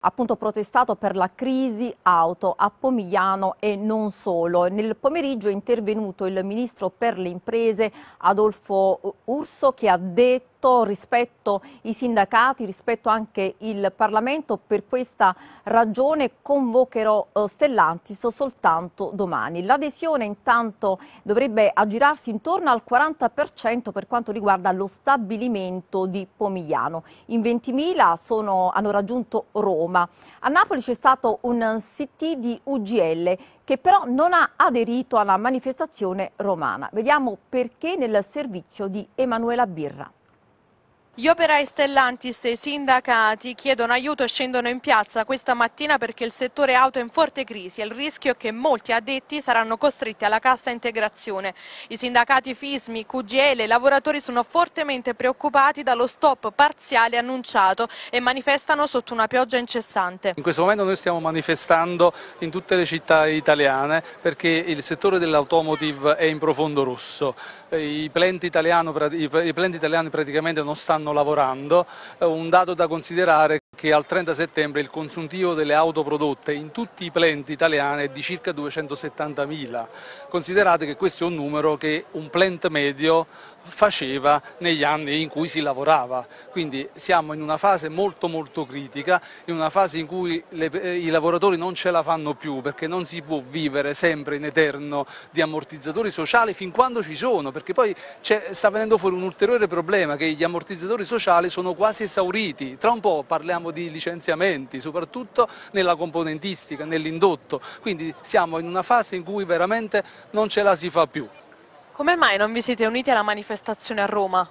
appunto protestato per la crisi auto a Pomigliano e non solo. Nel pomeriggio è intervenuto il ministro per le imprese Adolfo Urso che ha detto rispetto i sindacati, rispetto anche il Parlamento. Per questa ragione convocherò eh, Stellantis soltanto domani. L'adesione intanto dovrebbe aggirarsi intorno al 40% per quanto riguarda lo stabilimento di Pomigliano. In 20.000 hanno raggiunto Roma. A Napoli c'è stato un CT di UGL che però non ha aderito alla manifestazione romana. Vediamo perché nel servizio di Emanuela Birra. Gli operai Stellantis e i sindacati chiedono aiuto e scendono in piazza questa mattina perché il settore auto è in forte crisi e il rischio è che molti addetti saranno costretti alla cassa integrazione. I sindacati FISMI, QGL e lavoratori sono fortemente preoccupati dallo stop parziale annunciato e manifestano sotto una pioggia incessante. In questo momento noi stiamo manifestando in tutte le città italiane perché il settore dell'automotive è in profondo rosso. Italiano, i plant italiani praticamente non stanno stanno lavorando. Un dato da considerare che al 30 settembre il consuntivo delle auto prodotte in tutti i plant italiani è di circa 270.000. Considerate che questo è un numero che un plant medio faceva negli anni in cui si lavorava. Quindi siamo in una fase molto molto critica, in una fase in cui le, i lavoratori non ce la fanno più perché non si può vivere sempre in eterno di ammortizzatori sociali fin quando ci sono, perché poi sta venendo fuori un ulteriore problema che gli ammortizzatori sociali sono quasi esauriti. Tra un po' parliamo di licenziamenti, soprattutto nella componentistica, nell'indotto, quindi siamo in una fase in cui veramente non ce la si fa più. Come mai non vi siete uniti alla manifestazione a Roma?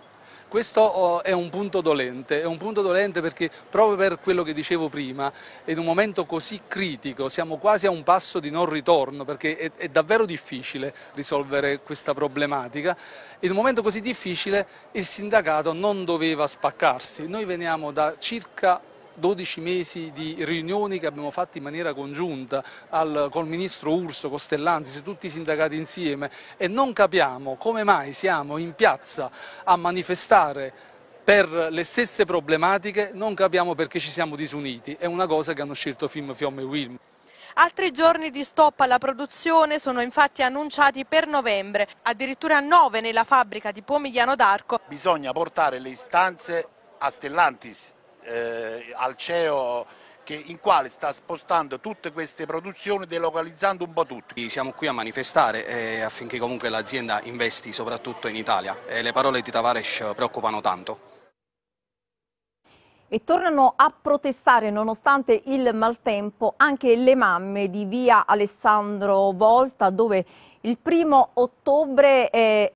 Questo oh, è un punto dolente, è un punto dolente perché proprio per quello che dicevo prima, in un momento così critico, siamo quasi a un passo di non ritorno perché è, è davvero difficile risolvere questa problematica, in un momento così difficile il sindacato non doveva spaccarsi, noi veniamo da circa 12 mesi di riunioni che abbiamo fatto in maniera congiunta al, col ministro Urso, con Stellantis, tutti i sindacati insieme e non capiamo come mai siamo in piazza a manifestare per le stesse problematiche, non capiamo perché ci siamo disuniti, è una cosa che hanno scelto Film, Fiamme e Wilm. Altri giorni di stop alla produzione sono infatti annunciati per novembre, addirittura nove nella fabbrica di Pomigliano d'Arco. Bisogna portare le istanze a Stellantis eh, al CEO che, in quale sta spostando tutte queste produzioni delocalizzando un po' tutto. Siamo qui a manifestare eh, affinché comunque l'azienda investi soprattutto in Italia e le parole di Tavares preoccupano tanto. E tornano a protestare nonostante il maltempo anche le mamme di via Alessandro Volta dove il primo ottobre eh,